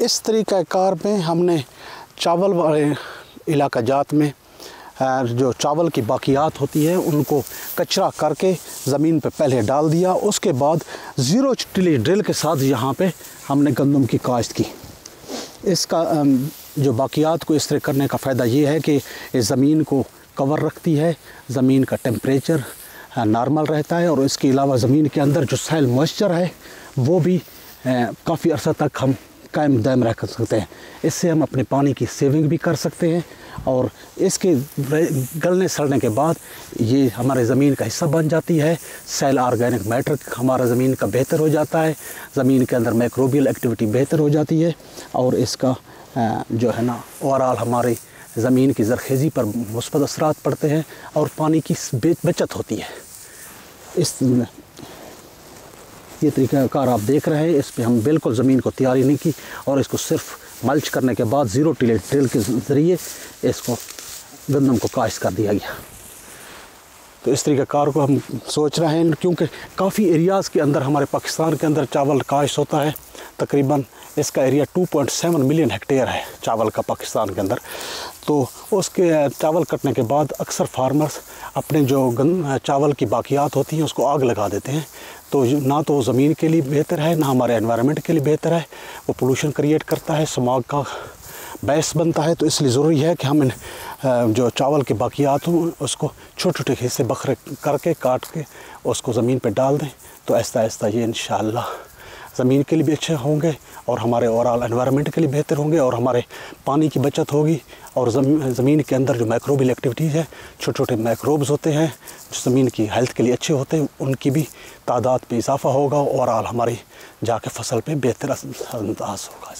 इस तरीक़ाकार में हमने चावल वाले इलाका जात में जो चावल की बाकियात होती है, उनको कचरा करके ज़मीन पे पहले डाल दिया। उसके बाद ज़ीरो टिली ड्रिल के साथ यहाँ पे हमने गंदम की काश्त की। इसका जो बाकियात को इस तरह करने का फ़ायदा ये है कि ज़मीन को कवर रखती है। ज़मीन का टेम्परेचर नॉर्मल रहता है और इसके अलावा ज़मीन के अंदर जो सैल मॉइस्चर है, वो भी काफ़ी अर्सा तक हम कायम दायम रख सकते हैं। इससे हम अपने पानी की सेविंग भी कर सकते हैं और इसके गलने सड़ने के बाद ये हमारे ज़मीन का हिस्सा बन जाती है। सेल ऑर्गेनिक मैटर हमारा ज़मीन का बेहतर हो जाता है। ज़मीन के अंदर माइक्रोबियल एक्टिविटी बेहतर हो जाती है और इसका जो है ना ओवरऑल हमारी ज़मीन की जरखेज़ी पर मुस्बत असरात पड़ते हैं और पानी की बचत होती है। इस ये तरीक़ाकार आप देख रहे हैं, इस पर हम बिल्कुल ज़मीन को तैयारी नहीं की और इसको सिर्फ़ मल्च करने के बाद ज़ीरो टिल ड्रिल के ज़रिए इसको गंदम को काश कर दिया गया। तो इस तरीके कार को हम सोच रहे हैं, क्योंकि काफ़ी एरियाज़ के अंदर, हमारे पाकिस्तान के अंदर चावल काश होता है। तकरीबन इसका एरिया 2.7 मिलियन हेक्टेयर है चावल का पाकिस्तान के अंदर। तो उसके चावल कटने के बाद अक्सर फार्मर्स अपने जो गन चावल की बाकियात होती हैं, उसको आग लगा देते हैं। तो ना तो ज़मीन के लिए बेहतर है, ना हमारे एनवायरनमेंट के लिए बेहतर है। वो पोलूशन क्रिएट करता है समाग का बैस बनता है। तो इसलिए ज़रूरी है कि हम इन जो चावल के बाकियात हों, उसको छोटे छोटे हिस्से बकरे करके, काट के, उसको ज़मीन पर डाल दें। तो ऐसा ऐसा ये इन ज़मीन के लिए भी अच्छे होंगे और हमारे ओवरऑल इन्वायरमेंट के लिए बेहतर होंगे और हमारे पानी की बचत होगी और ज़मीन के अंदर जो माइक्रोबियल एक्टिविटीज़ है छोटे छोटे माइक्रोब्स होते हैं, जो ज़मीन की हेल्थ के लिए अच्छे होते हैं, उनकी भी तादाद पर इजाफ़ा होगा ओवरऑल हमारी जाके फ़सल पर बेहतर अंदाज होगा।